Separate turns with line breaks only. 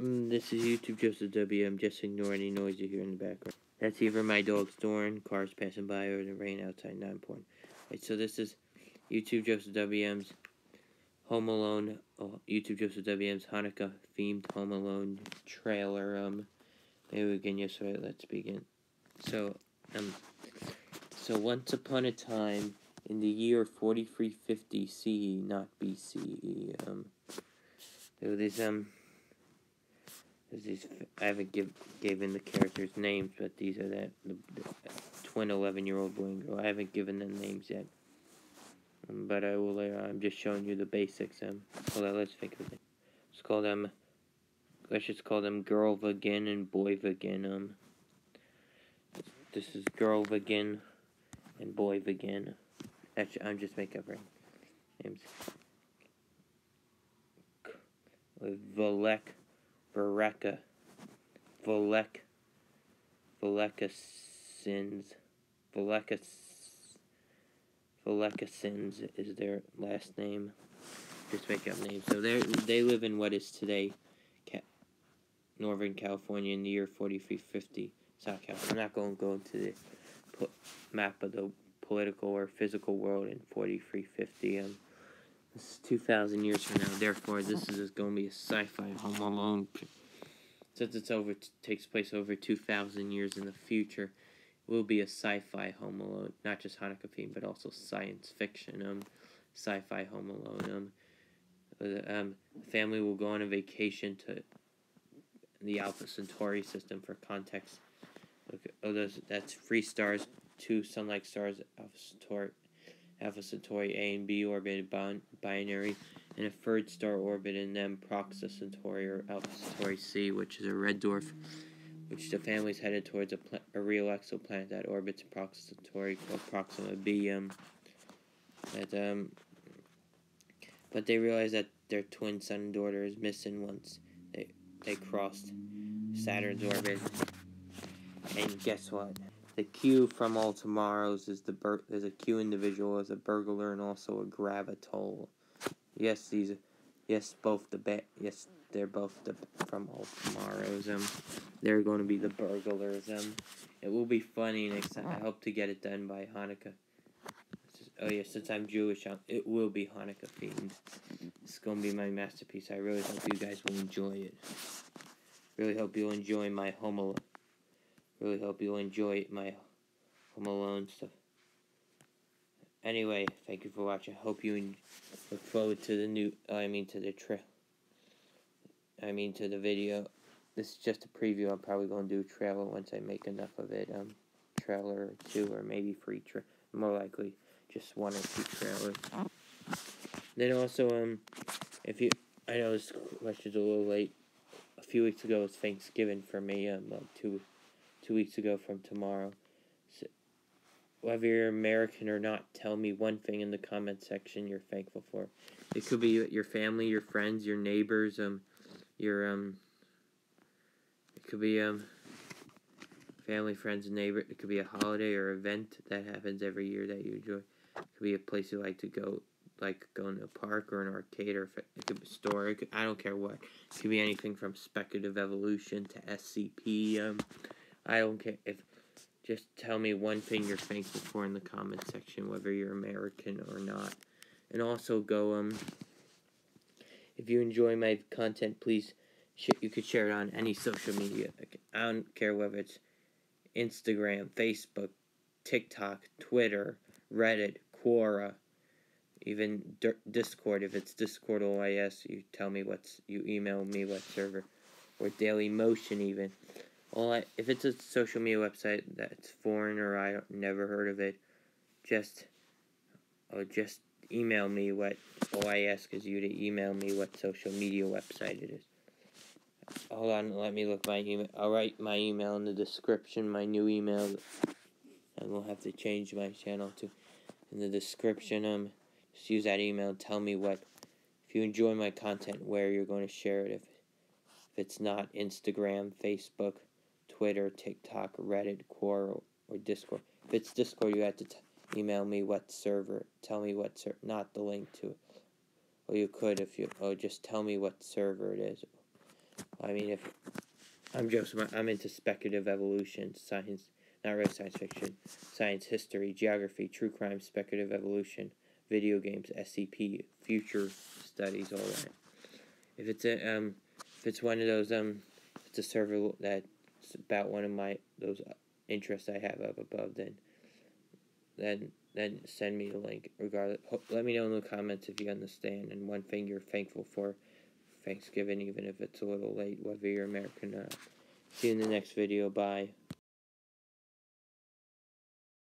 Mm, this is YouTube Joseph W. I'm just ignore any noise you hear in the background. That's either my dog snoring, cars passing by, or the rain outside. Not important. Right, so this is YouTube Joseph WM's Home Alone. Oh, YouTube Joseph WM's Hanukkah themed Home Alone trailer. Um, maybe we can just right. Let's begin. So um, so once upon a time in the year 4350 CE, not BCE. Um, there was this these, I haven't give, given the characters names, but these are that the, the twin 11 year old boy and girl. I haven't given them names yet. Um, but I will later I'm just showing you the basics. Um, hold on, let's think of it. Let's call them, let's just call them Girl Vagin and Boy Vagin. Um, this is Girl Vagin and Boy Vagin. Actually, I'm just making up names. Valek Vereka, Volek, Volekasins, Volekas, Volekasins is their last name. Just make up names. So they they live in what is today, Northern California in the year 4350. South California. I'm not going to go into the map of the political or physical world in 4350. Um, this is 2,000 years from now. Therefore, this is going to be a sci-fi Home Alone. Since it's over takes place over 2,000 years in the future, it will be a sci-fi Home Alone. Not just Hanukkah theme, but also science fiction. Um, sci-fi Home Alone. Um, um, the family will go on a vacation to the Alpha Centauri system. For context, okay, oh, those that's three stars, two sun-like stars, Alpha Centauri Alpha Centauri A and B orbited binary, and a third star orbit in them, Proxima Centauri or Alpha Centauri C, which is a red dwarf, which the family is headed towards a, a real exoplanet that orbits Proxima Centauri called Proxima B. Um, um, but they realize that their twin son and daughter is missing once they they crossed Saturn's orbit. And guess what? The Qu from All Tomorrows is the bur- is a Qu individual as a burglar and also a Gravital. Yes, these, yes, both the ba- yes, they're both the from All Tomorrows. Um, they're going to be the burglars. Um, it will be funny next time. I hope to get it done by Hanukkah. Oh yeah, since I'm Jewish, it will be Hanukkah themed. It's gonna be my masterpiece. I really hope you guys will enjoy it. Really hope you'll enjoy my Home Really hope you'll enjoy my Home Alone stuff. Anyway, thank you for watching. Hope you look forward to the new, I mean to the trail. I mean to the video. This is just a preview. I'm probably going to do a trailer once I make enough of it. Um, trailer or two or maybe free tra more likely just one or two trailers. Then also, um, if you, I know this question's a little late. A few weeks ago was Thanksgiving for me. Um, like two, two weeks ago from tomorrow whether you're American or not, tell me one thing in the comment section you're thankful for. It could be your family, your friends, your neighbors, um, your um. It could be um. Family, friends, and neighbor. It could be a holiday or event that happens every year that you enjoy. It could be a place you like to go, like going to a park or an arcade, or it could be a store. Could, I don't care what. It could be anything from speculative evolution to SCP. Um, I don't care if just tell me one thing you're thankful for in the comment section, whether you're American or not. And also go, um, if you enjoy my content, please, you could share it on any social media. I don't care whether it's Instagram, Facebook, TikTok, Twitter, Reddit, Quora, even Discord. If it's Discord OIS, you tell me what's, you email me what server, or Daily Motion even. Well, I, if it's a social media website that's foreign or I never heard of it, just oh, just email me what. All I ask is you to email me what social media website it is. Hold on, let me look my email. I'll write my email in the description. My new email, and we'll have to change my channel to in the description. Um, just use that email. Tell me what if you enjoy my content, where you're going to share it. If if it's not Instagram, Facebook Twitter, TikTok, Reddit, Quora, or Discord. If it's Discord, you have to email me what server. Tell me what server, not the link to it. Or you could if you, oh, just tell me what server it is. I mean, if I'm Joseph, I'm into speculative evolution, science, not really science fiction, science history, geography, true crime, speculative evolution, video games, SCP, future studies, all that. If it's a um, if it's one of those um, it's a server that's about one of my those interests I have up above, then then then send me the link. Regardless, let me know in the comments if you understand and one thing you're thankful for Thanksgiving, even if it's a little late, whether you're American or not. See you in the next video. Bye.